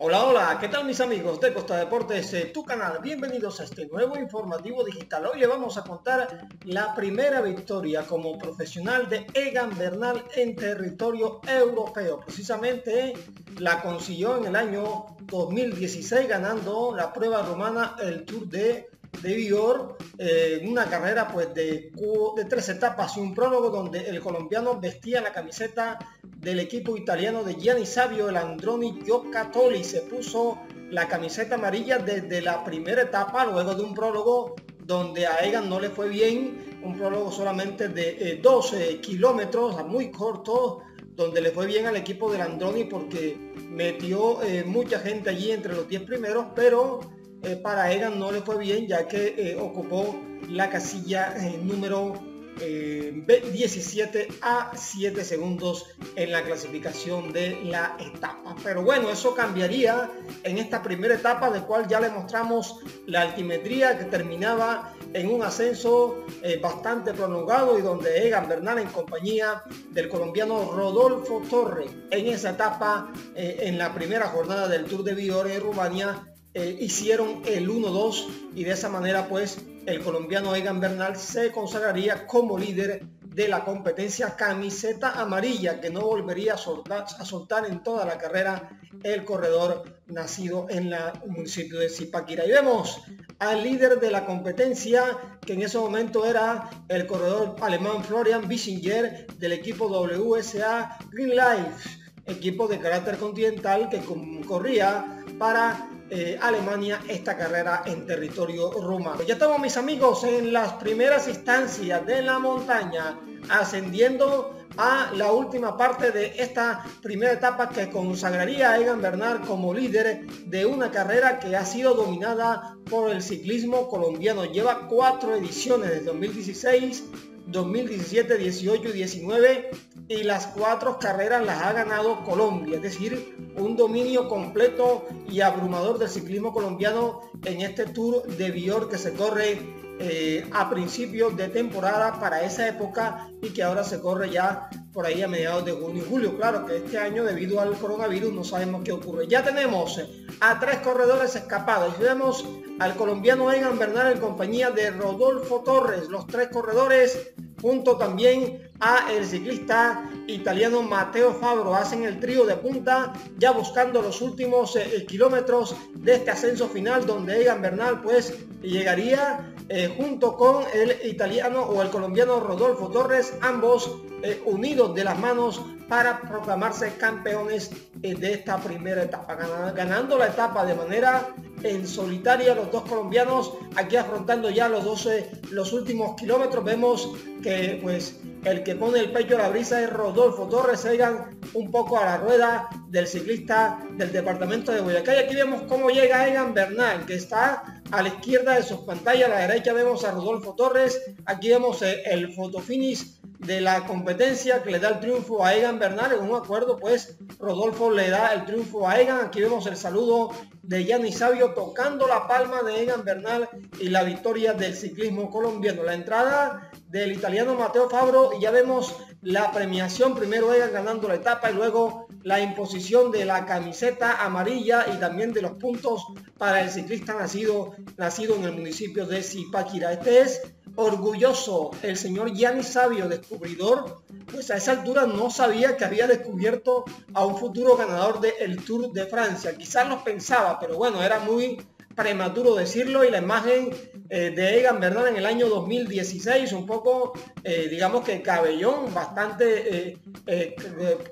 Hola, hola, ¿qué tal mis amigos de Costa Deportes, eh, tu canal? Bienvenidos a este nuevo informativo digital. Hoy le vamos a contar la primera victoria como profesional de Egan Bernal en territorio europeo. Precisamente la consiguió en el año 2016 ganando la prueba romana el Tour de de Vior, eh, una carrera pues de, de tres etapas y un prólogo donde el colombiano vestía la camiseta del equipo italiano de Gianni Savio, el Androni Giocattoli, se puso la camiseta amarilla desde la primera etapa, luego de un prólogo donde a Egan no le fue bien, un prólogo solamente de 12 eh, kilómetros, muy corto, donde le fue bien al equipo del Androni porque metió eh, mucha gente allí entre los 10 primeros, pero eh, para Egan no le fue bien ya que eh, ocupó la casilla eh, número 17 a 7 segundos en la clasificación de la etapa. Pero bueno, eso cambiaría en esta primera etapa de cual ya le mostramos la altimetría que terminaba en un ascenso bastante prolongado y donde Egan Bernal en compañía del colombiano Rodolfo Torre en esa etapa en la primera jornada del Tour de Viore en Rumania eh, hicieron el 1-2 y de esa manera pues el colombiano Egan Bernal se consagraría como líder de la competencia camiseta amarilla que no volvería a soltar, a soltar en toda la carrera el corredor nacido en el municipio de Zipaquira. Y vemos al líder de la competencia que en ese momento era el corredor alemán Florian Bissinger del equipo WSA Green Life, equipo de carácter continental que corría para eh, Alemania esta carrera en territorio rumano. Ya estamos mis amigos en las primeras instancias de la montaña ascendiendo a la última parte de esta primera etapa que consagraría a Egan Bernal como líder de una carrera que ha sido dominada por el ciclismo colombiano. Lleva cuatro ediciones de 2016, 2017, 18 y 19 y las cuatro carreras las ha ganado Colombia, es decir, un dominio completo y abrumador del ciclismo colombiano en este Tour de Bior que se corre eh, a principios de temporada para esa época y que ahora se corre ya por ahí a mediados de junio y julio. Claro que este año debido al coronavirus no sabemos qué ocurre. Ya tenemos a tres corredores escapados y vemos al colombiano Egan Bernal en compañía de Rodolfo Torres, los tres corredores junto también a el ciclista italiano Mateo Fabro. Hacen el trío de punta ya buscando los últimos eh, kilómetros de este ascenso final donde Egan Bernal pues llegaría eh, junto con el italiano o el colombiano Rodolfo Torres, ambos eh, unidos de las manos para proclamarse campeones de esta primera etapa, ganando la etapa de manera en solitaria los dos colombianos aquí afrontando ya los 12 los últimos kilómetros vemos que pues el que pone el pecho a la brisa es Rodolfo Torres. Egan un poco a la rueda del ciclista del departamento de Boyacá. Y aquí vemos cómo llega Egan Bernal que está a la izquierda de sus pantallas. A la derecha vemos a Rodolfo Torres. Aquí vemos el fotofinish de la competencia que le da el triunfo a Egan Bernal. En un acuerdo, pues Rodolfo le da el triunfo a Egan. Aquí vemos el saludo de Gianni Sabio tocando la palma de Egan Bernal y la victoria del ciclismo colombiano. La entrada del italiano Mateo Fabro y ya vemos la premiación. Primero Egan ganando la etapa y luego la imposición de la camiseta amarilla y también de los puntos para el ciclista nacido, nacido en el municipio de Zipaquira. Este es orgulloso el señor Gianni Sabio, descubridor, pues a esa altura no sabía que había descubierto a un futuro ganador del Tour de Francia. Quizás lo pensaba, pero bueno, era muy prematuro decirlo y la imagen eh, de Egan Bernal en el año 2016, un poco, eh, digamos que cabellón, bastante eh,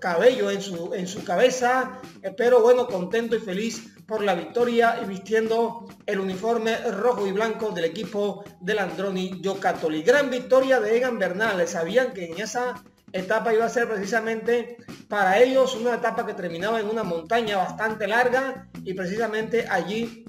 cabello en su, en su cabeza, pero bueno, contento y feliz por la victoria y vistiendo el uniforme rojo y blanco del equipo del Androni Giocattoli. Gran victoria de Egan Bernal, sabían que en esa etapa iba a ser precisamente para ellos una etapa que terminaba en una montaña bastante larga y precisamente allí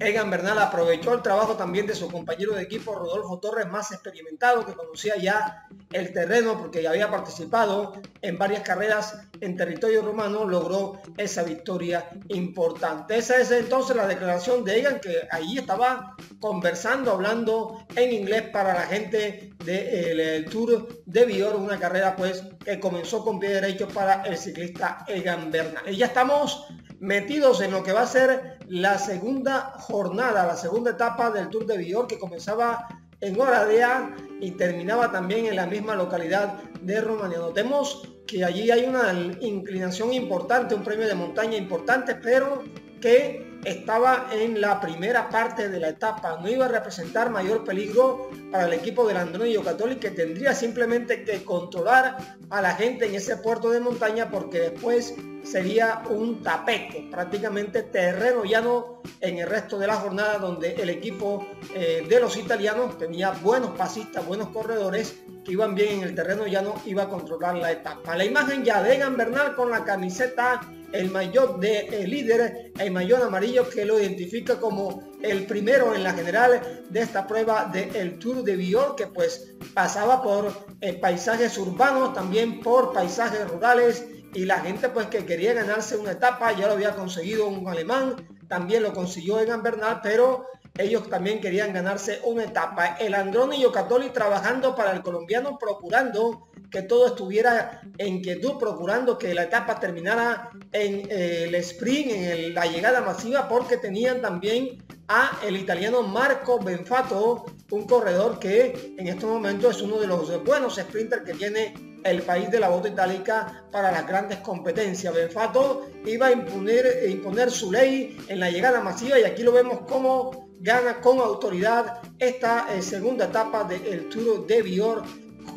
Egan Bernal aprovechó el trabajo también de su compañero de equipo Rodolfo Torres, más experimentado, que conocía ya el terreno porque ya había participado en varias carreras en territorio romano, logró esa victoria importante. Esa es entonces la declaración de Egan, que allí estaba conversando, hablando en inglés para la gente del Tour de Vior, una carrera pues que comenzó con pie derecho para el ciclista Egan Bernal. Y ya estamos metidos en lo que va a ser la segunda jornada, la segunda etapa del Tour de Bior que comenzaba en Oradea y terminaba también en la misma localidad de Rumanía. Notemos que allí hay una inclinación importante, un premio de montaña importante, pero que estaba en la primera parte de la etapa. No iba a representar mayor peligro para el equipo del Andronio Católico que tendría simplemente que controlar a la gente en ese puerto de montaña porque después sería un tapete, prácticamente terreno llano en el resto de la jornada donde el equipo eh, de los italianos tenía buenos pasistas, buenos corredores que iban bien en el terreno llano, iba a controlar la etapa. La imagen ya de Egan con la camiseta el mayor de el líder, el mayor amarillo que lo identifica como el primero en la general de esta prueba del Tour de Bior, que pues pasaba por eh, paisajes urbanos, también por paisajes rurales y la gente pues que quería ganarse una etapa, ya lo había conseguido un alemán, también lo consiguió Egan Bernal, pero ellos también querían ganarse una etapa. El Androni Yocatoli trabajando para el colombiano, procurando que todo estuviera en quietud, procurando que la etapa terminara en eh, el sprint, en la llegada masiva, porque tenían también a el italiano Marco Benfato, un corredor que en este momento es uno de los buenos sprinters que tiene el país de la bota itálica para las grandes competencias. Benfato iba a imponer, imponer su ley en la llegada masiva y aquí lo vemos como gana con autoridad esta eh, segunda etapa del Tour de Bior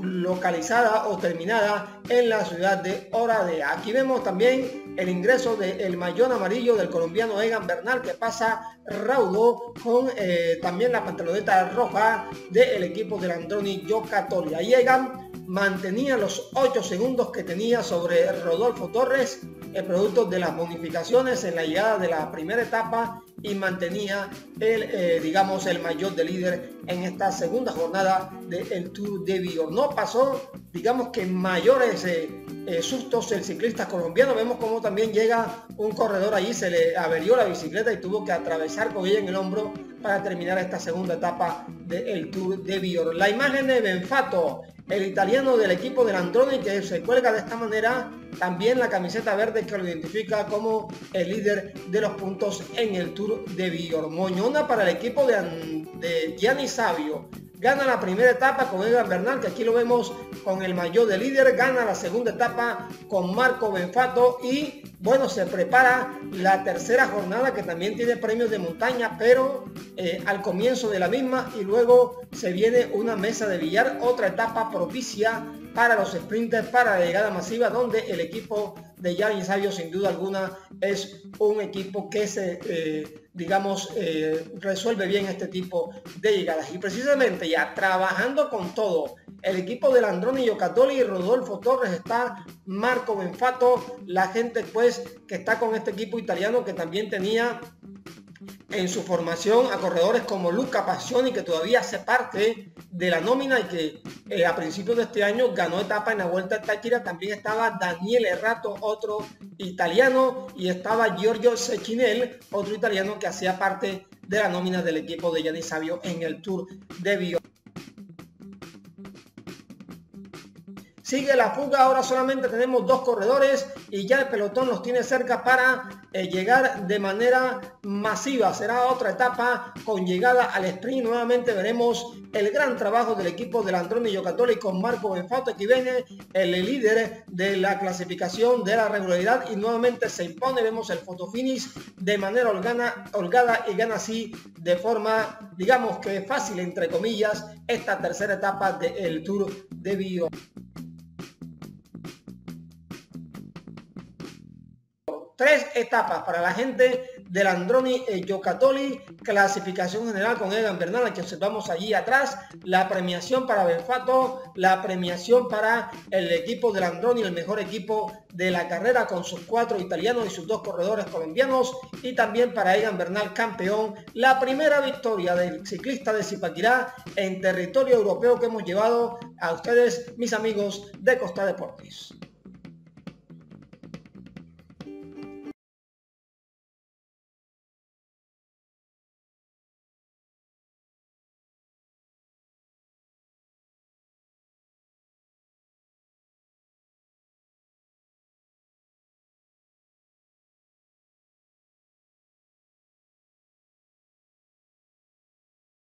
localizada o terminada en la ciudad de Oradea. Aquí vemos también el ingreso del mayón amarillo del colombiano Egan Bernal que pasa raudo con eh, también la pantaloneta roja del equipo del Androni Yocatolia. Y Egan mantenía los 8 segundos que tenía sobre Rodolfo Torres, el producto de las bonificaciones en la llegada de la primera etapa y mantenía el, eh, digamos, el mayor de líder en esta segunda jornada del Tour de Vigo. No pasó, digamos que mayores eh, eh, sustos el ciclista colombiano. Vemos cómo también llega un corredor allí, se le averió la bicicleta y tuvo que atravesar con ella en el hombro para terminar esta segunda etapa del Tour de Vigo. La imagen de Benfato el italiano del equipo del Androni que se cuelga de esta manera también la camiseta verde que lo identifica como el líder de los puntos en el Tour de Bior. Moñona para el equipo de, de Gianni Savio. Gana la primera etapa con Egan Bernal, que aquí lo vemos con el mayor de líder. Gana la segunda etapa con Marco Benfato y bueno, se prepara la tercera jornada que también tiene premios de montaña, pero eh, al comienzo de la misma y luego se viene una mesa de billar, otra etapa propicia para los sprinters, para la llegada masiva, donde el equipo de Yarin Sabio sin duda alguna es un equipo que se, eh, digamos, eh, resuelve bien este tipo de llegadas. Y precisamente ya trabajando con todo, el equipo de Androni Yocatoli y Rodolfo Torres está Marco Benfato, la gente pues que está con este equipo italiano que también tenía en su formación a corredores como Luca Passioni, que todavía hace parte de la nómina y que eh, a principios de este año ganó etapa en la Vuelta a Táchira. También estaba Daniel Errato, otro italiano, y estaba Giorgio Sechinel, otro italiano que hacía parte de la nómina del equipo de Gianni Sabio en el Tour de Bio. Sigue la fuga, ahora solamente tenemos dos corredores y ya el pelotón los tiene cerca para eh, llegar de manera masiva. Será otra etapa con llegada al sprint. Nuevamente veremos el gran trabajo del equipo del Andrónico Católico Marco Benfato que viene el líder de la clasificación de la regularidad y nuevamente se impone. Vemos el fotofinish de manera holgada y gana así de forma, digamos que fácil, entre comillas, esta tercera etapa del Tour de Bio. Tres etapas para la gente del Androni Yocatoli, clasificación general con Egan Bernal, que observamos allí atrás, la premiación para Benfato, la premiación para el equipo del Androni, el mejor equipo de la carrera con sus cuatro italianos y sus dos corredores colombianos, y también para Egan Bernal, campeón, la primera victoria del ciclista de Zipaquirá en territorio europeo que hemos llevado a ustedes, mis amigos de Costa Deportes.